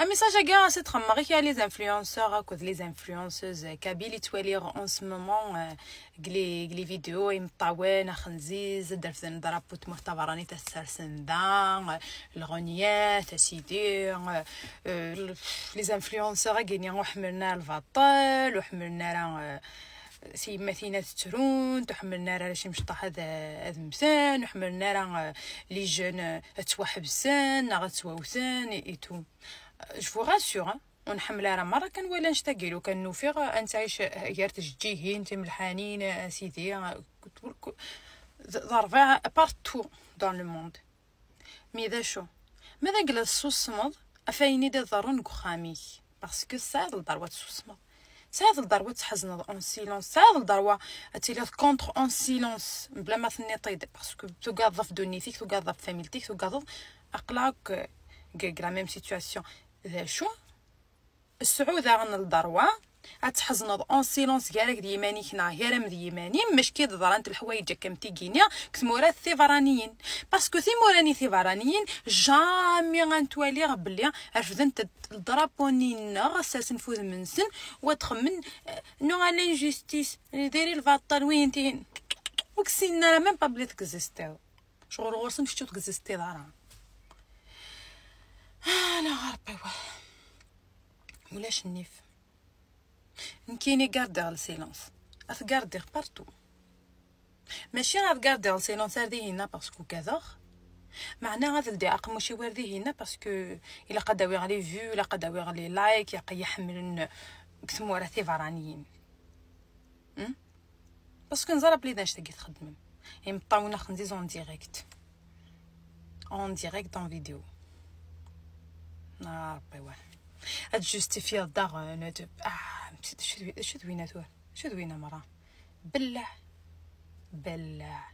Un message à gars, c'est très marrant. Il y a les influenceurs, à cause les influenceuses. Vois, lire en ce moment, les, les vidéos, taouent, Khanziz, Delphine Daraput, Mortavarani, Tassalsendan, le Ronier, Tassidir, les influenceurs, gagnent, وحملنا الفاطل وحملنا سي مثينة ترون تحملنا راه شي مشطح هذا هذا مسان وحملنا راه لي جون توحبسان غتواوسان اي تو جو فو راسور ونحملها راه مره كنولا نشتاقي له كنوفيغ أنت عايش غير تجيهي أنت ملحانين سيدي. ضربة بارتو دون لو موند مي ذا شو؟ ماذا قال الصوصمض أفايني دا ضرون خامي. باسكو صاد الضربة الصوصمض صاد الضربة تحزن اون سيلونس صاد الضربة تيلي كونتر اون سيلونس بلا ما تنيطيد باسكو توقاض دونيتيك توقاض فاميلتيك توقاض اقلاك لا ميم سيتوياسيون ذا شو؟ السعودة غن الضروة. اتحزنض اون سيلونس كارك ديماني كنا غير مديماني مش كي ضرانت الحوايج كم تيغينيا كتمورات ثيفرانيين. باسكو ثيموراني ثيفرانيين. جامي غنتوالي بلي رفدنت الضرابونين غساس نفوذ منسن. وتخمن نو على انجستيس ديري الفاطر وين تين وكسينا راه ميم با بلي تكزيستيو شغل غورسن شتو تكزيستي دارا أنا غربي ولاش النيف؟ نكيني غاردي السيلونس. اثغاردي بارتو ماشي غاردي السيلونس هذه هنا باسكو كذا معناها هذا الدي عقم ماشي وردي هنا باسكو إلا قداوي على فيو إلا قداوي على لايك يا يحمل كتمو راه ثيفرانيين باسكو نزرا بلي داش تقي تخدم يعني مطاونا خنديز اون ديريكت اون ديريكت اون فيديو ربي واه هاد جوستيفيا الدار آه شو دوينا شو دوينا مرا بلع بلع